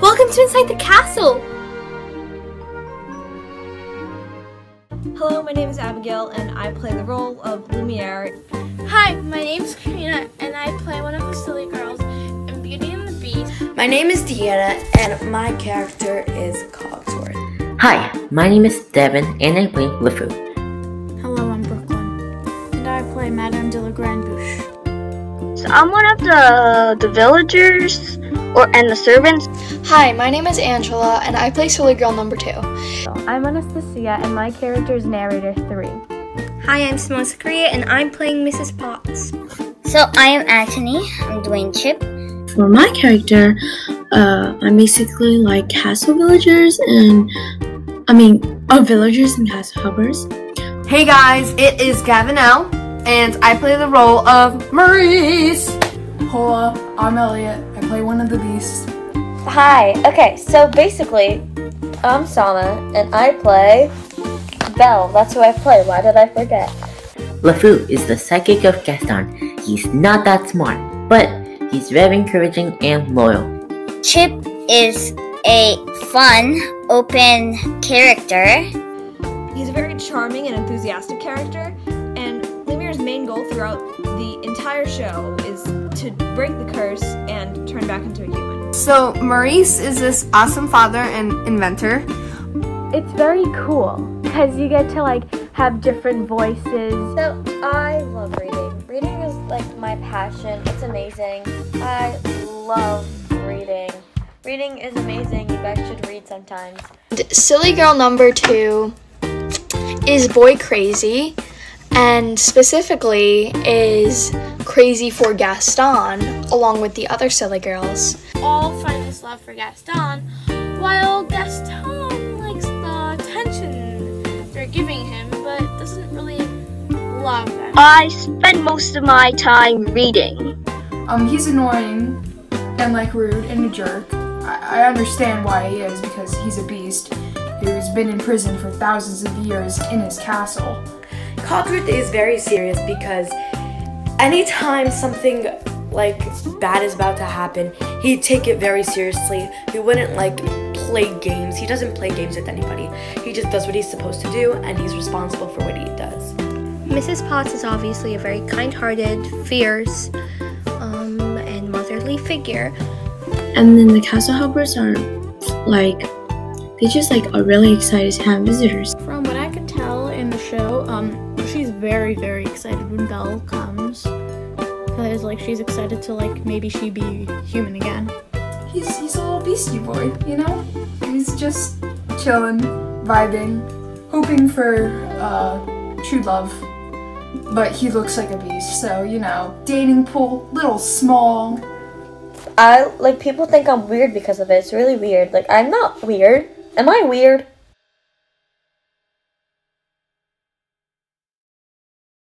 Welcome to Inside the Castle! Hello, my name is Abigail and I play the role of Lumiere. Hi, my name is Karina and I play one of the silly girls in Beauty and the Beast. My name is Deanna and my character is Cogsworth. Hi, my name is Devin and I play LeFou. Hello, I'm Brooklyn and I play Madame de la Grande Bouche. So I'm one of the the villagers or and the servants. Hi, my name is Angela and I play Silly Girl number two. I'm Anastasia and my character is narrator three. Hi, I'm Samosa Korea and I'm playing Mrs. Potts. So I am Anthony. I'm Dwayne Chip. For my character, uh, I'm basically like castle villagers and I mean, uh, villagers and castle helpers. Hey guys, it is Gavin L, and I play the role of Maurice. Hola, I'm Elliot. I play one of the beasts. Hi. Okay, so basically, I'm Sama, and I play Belle. That's who I play. Why did I forget? LeFou is the psychic of Gaston. He's not that smart, but he's very encouraging and loyal. Chip is a fun, open character. He's a very charming and enthusiastic character, and Lumiere's main goal throughout the entire show is to break the curse and turn back into a human. So, Maurice is this awesome father and inventor. It's very cool because you get to like have different voices. So, I love reading. Reading is like my passion. It's amazing. I love reading. Reading is amazing. You guys should read sometimes. Silly Girl number two is Boy Crazy, and specifically is crazy for Gaston, along with the other silly girls. All find this love for Gaston, while Gaston likes the attention they're giving him, but doesn't really love them. I spend most of my time reading. Um, he's annoying and like rude and a jerk. I, I understand why he is because he's a beast who's been in prison for thousands of years in his castle. Cogsworth is very serious because anytime something like bad is about to happen, he'd take it very seriously. He wouldn't like play games. He doesn't play games with anybody. He just does what he's supposed to do and he's responsible for what he does. Mrs. Potts is obviously a very kind-hearted, fierce, um, and motherly figure. And then the castle helpers are like they just like are really excited to have visitors. From very, very excited when Belle comes. Because like she's excited to like maybe she be human again. He's he's a little beastie boy, you know? He's just chilling, vibing, hoping for uh true love. But he looks like a beast, so you know, dating pool, little small. I like people think I'm weird because of it. It's really weird. Like I'm not weird. Am I weird?